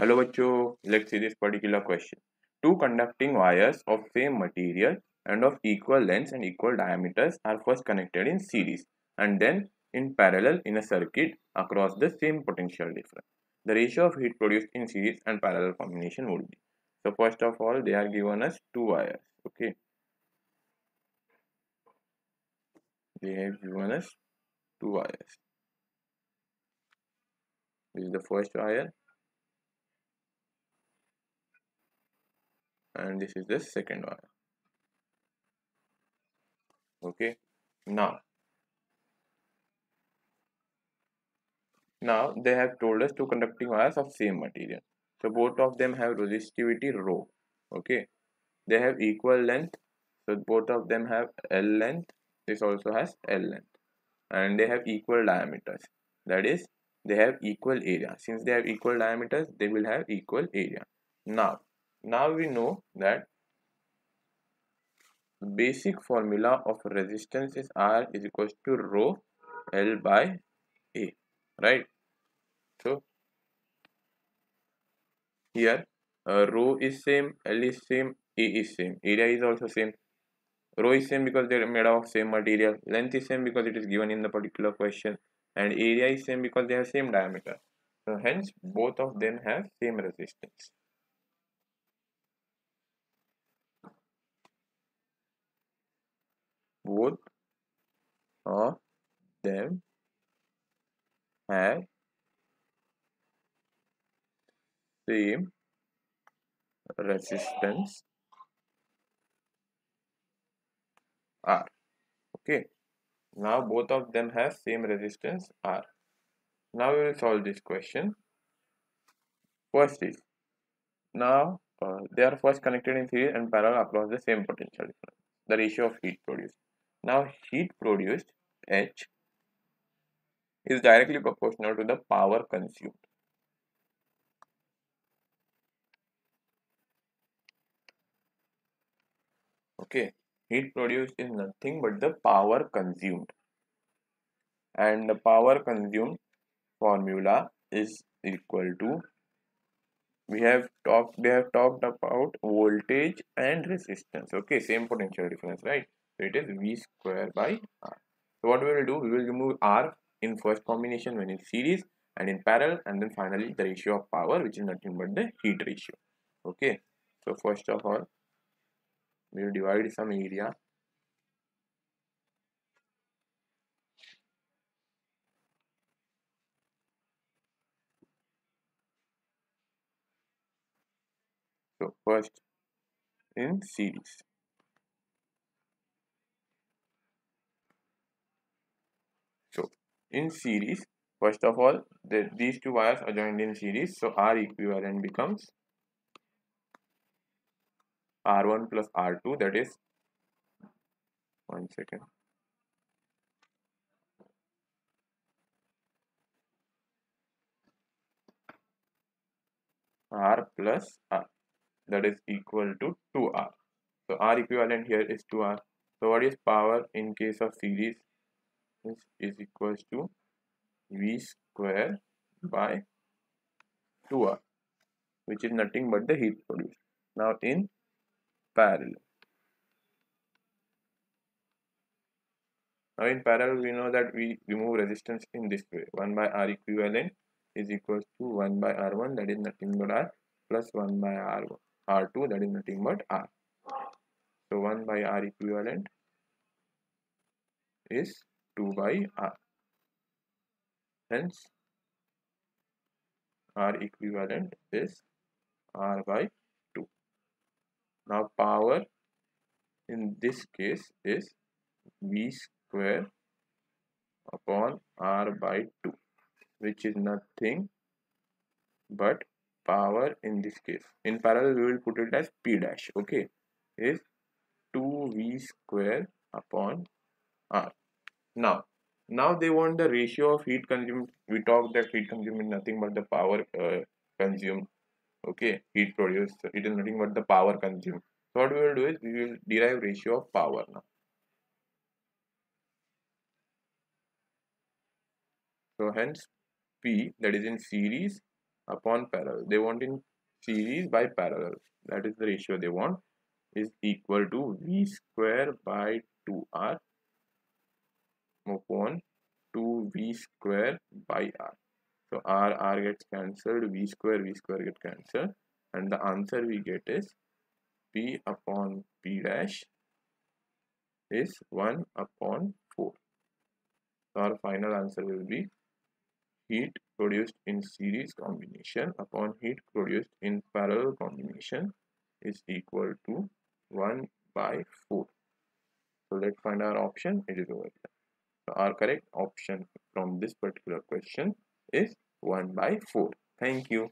Hello bachcho, let's see this particular question. Two conducting wires of same material and of equal length and equal diameters are first connected in series and then in parallel in a circuit across the same potential difference. The ratio of heat produced in series and parallel combination would be. So first of all, they are given us two wires. Okay. They have given us two wires. This is the first wire and this is the second wire okay? Now. Now they have told us two conducting wires of same material. So both of them have resistivity rho. Okay? They have equal length. So both of them have l length. This also has l length. And they have equal diameters. That is they have equal area. Since they have equal diameters they will have equal area. Now now we know that basic formula of resistance is R is equals to rho L by A, right? So here uh, rho is same, L is same, A is same, area is also same. Rho is same because they are made of same material, length is same because it is given in the particular question, and area is same because they have same diameter. So hence both of them have same resistance. Both of them have same resistance R. Okay. Now both of them have same resistance R. Now we will solve this question. First is now uh, they are first connected in series and parallel across the same potential difference. The ratio of heat produced. Now heat produced H is directly proportional to the power consumed. Okay, heat produced is nothing but the power consumed. And the power consumed formula is equal to we have talked they have talked about voltage and resistance okay same potential difference right so it is V square by R. So what we will do, we will remove R in first combination when in series and in parallel and then finally the ratio of power which is nothing but the heat ratio. Okay. So first of all, we will divide some area So first in series. In series. First of all the, these two wires are joined in series so R equivalent becomes R1 plus R2 that is one second. R plus R that is equal to 2R so R equivalent here is 2R so what is power in case of series this is equals to v square by 2r which is nothing but the heat produced now in parallel. Now in parallel we know that we remove resistance in this way. 1 by r equivalent is equals to 1 by r1 that is nothing but r plus 1 by r1 r2 that is nothing but r. So 1 by r equivalent is 2 by r hence r equivalent is r by 2 now power in this case is v square upon r by 2 which is nothing but power in this case. In parallel we will put it as p dash okay is 2v square upon r now, now they want the ratio of heat consumed. We talked that heat consumed is nothing but the power uh, consumed. Okay, heat produced. It is nothing but the power consumed. So what we will do is we will derive ratio of power now. So hence P that is in series upon parallel they want in series by parallel that is the ratio they want is equal to v square by 2r upon 2v square by r so r r gets cancelled v square v square get cancelled and the answer we get is p upon p dash is 1 upon 4 so our final answer will be heat produced in series combination upon heat produced in parallel combination is equal to 1 by 4. So let's find our option. It is over here. Our correct option from this particular question is 1 by 4. Thank you.